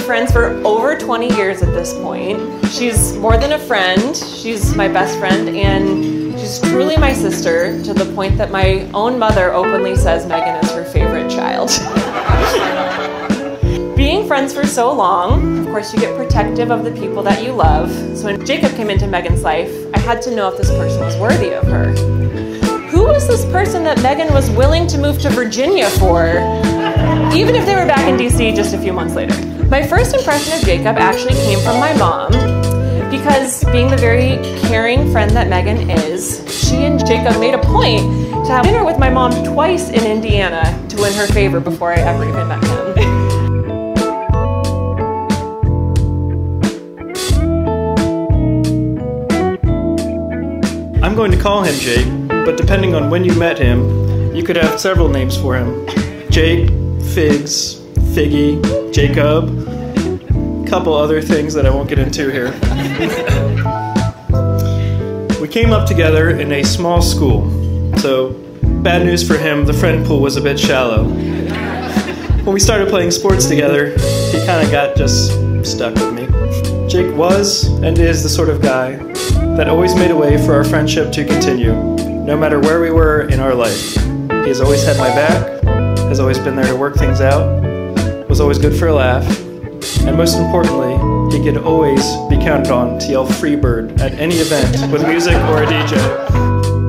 friends for over 20 years at this point. She's more than a friend, she's my best friend, and she's truly my sister to the point that my own mother openly says Meghan is her favorite child. Being friends for so long, of course, you get protective of the people that you love. So when Jacob came into Meghan's life, I had to know if this person was worthy of her. Who was this person that Meghan was willing to move to Virginia for, even if they were back in DC just a few months later? My first impression of Jacob actually came from my mom, because being the very caring friend that Meghan is, she and Jacob made a point to have dinner with my mom twice in Indiana to win her favor before I ever even met him. I'm going to call him Jake, but depending on when you met him, you could have several names for him Jake, Figs, Figgy, Jacob, a couple other things that I won't get into here. we came up together in a small school, so bad news for him, the friend pool was a bit shallow. When we started playing sports together, he kind of got just stuck with me. Jake was and is the sort of guy that always made a way for our friendship to continue, no matter where we were in our life. He has always had my back, has always been there to work things out, was always good for a laugh, and most importantly, he could always be counted on to yell Freebird at any event with music or a DJ.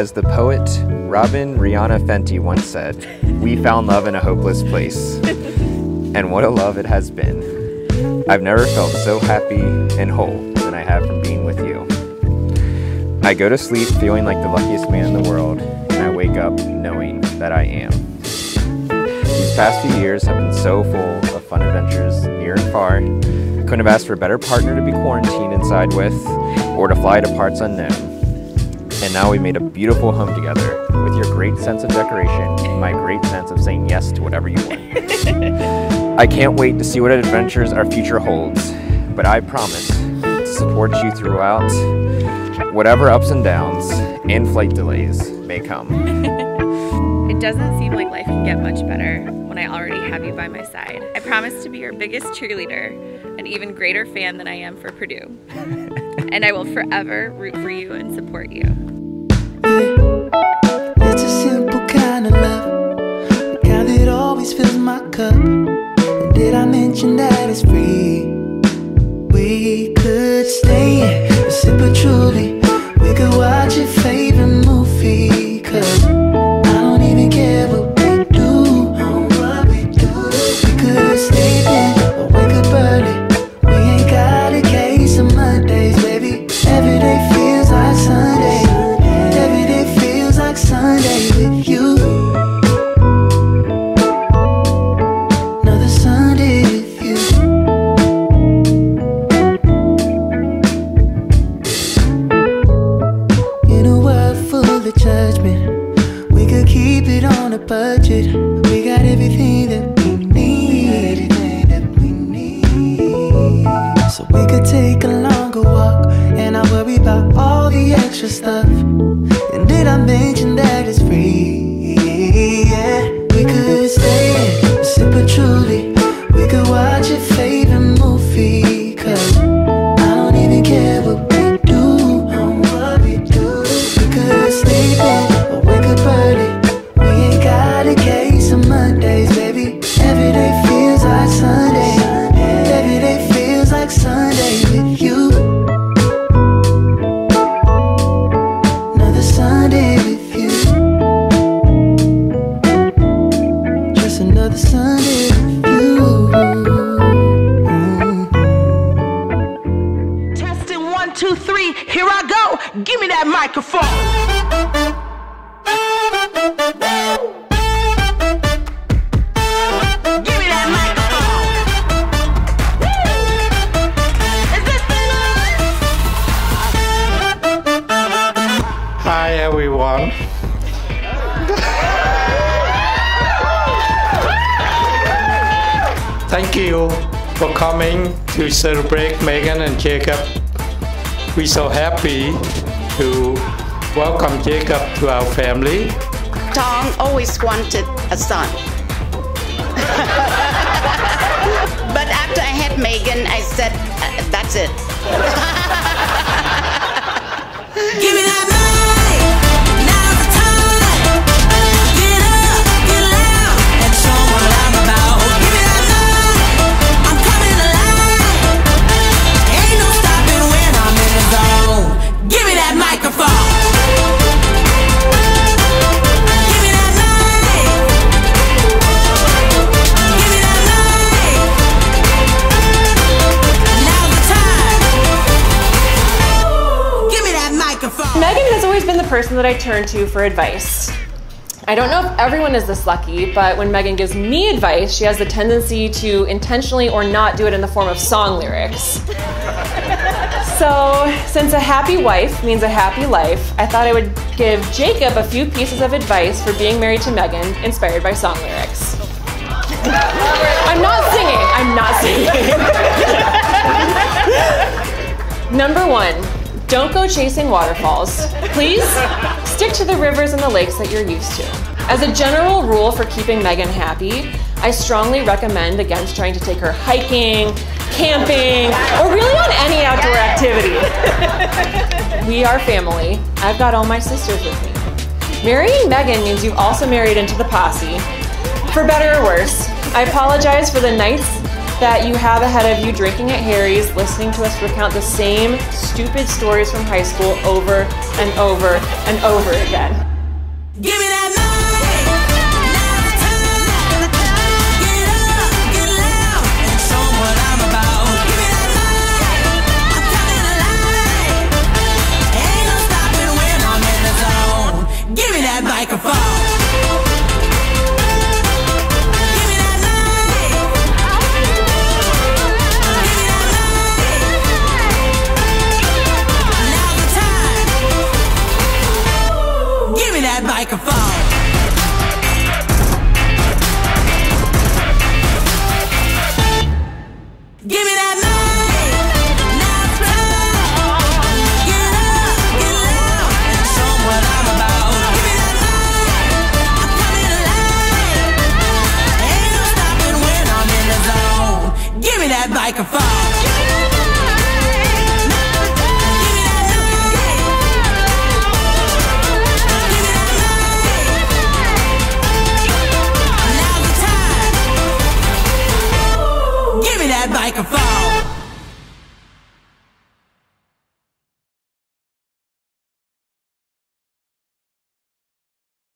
As the poet Robyn Rihanna Fenty once said, we found love in a hopeless place. and what a love it has been. I've never felt so happy and whole than I have from being with you. I go to sleep feeling like the luckiest man in the world, and I wake up knowing that I am. These past few years have been so full of fun adventures near and far. Couldn't have asked for a better partner to be quarantined inside with, or to fly to parts unknown. And now we've made a beautiful home together with your great sense of decoration and my great sense of saying yes to whatever you want. I can't wait to see what adventures our future holds, but I promise to support you throughout whatever ups and downs and flight delays may come. it doesn't seem like life can get much better when I already have you by my side. I promise to be your biggest cheerleader, an even greater fan than I am for Purdue. and I will forever root for you and support you. It's a simple kind of love, the kind that always fills my cup. And did I mention that it's free? We could stay truly. We could watch your favorite So we could take a longer walk, and I worry about all the extra stuff. And did I mention coming to celebrate Meghan and Jacob. We're so happy to welcome Jacob to our family. Tom always wanted a son. but after I had Meghan, I said, "Uh, that's it. person that I turn to for advice. I don't know if everyone is this lucky, but when Meghan gives me advice, she has the tendency to intentionally or not do it in the form of song lyrics. So, since a happy wife means a happy life, I thought I would give Jacob a few pieces of advice for being married to Meghan inspired by song lyrics. I'm not singing. I'm not singing. Number one, don't go chasing waterfalls. Please stick to the rivers and the lakes that you're used to. As a general rule for keeping Meghan happy, I strongly recommend against trying to take her hiking, camping, or really on any outdoor activity. we are family. I've got all my sisters with me. Marrying Meghan means you've also married into the posse. For better or worse, I apologize for the nights that you have ahead of you drinking at Harry's, listening to us recount the same stupid stories from high school over and over and over again. Give me that